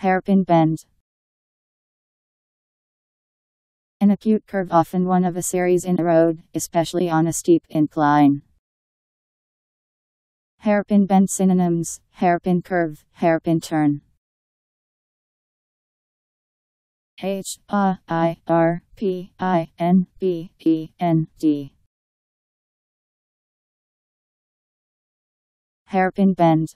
Hairpin bend. An acute curve often one of a series in a road, especially on a steep incline. Hairpin bend synonyms, hairpin curve, hairpin turn. H A I R P I N B E N D Hairpin bend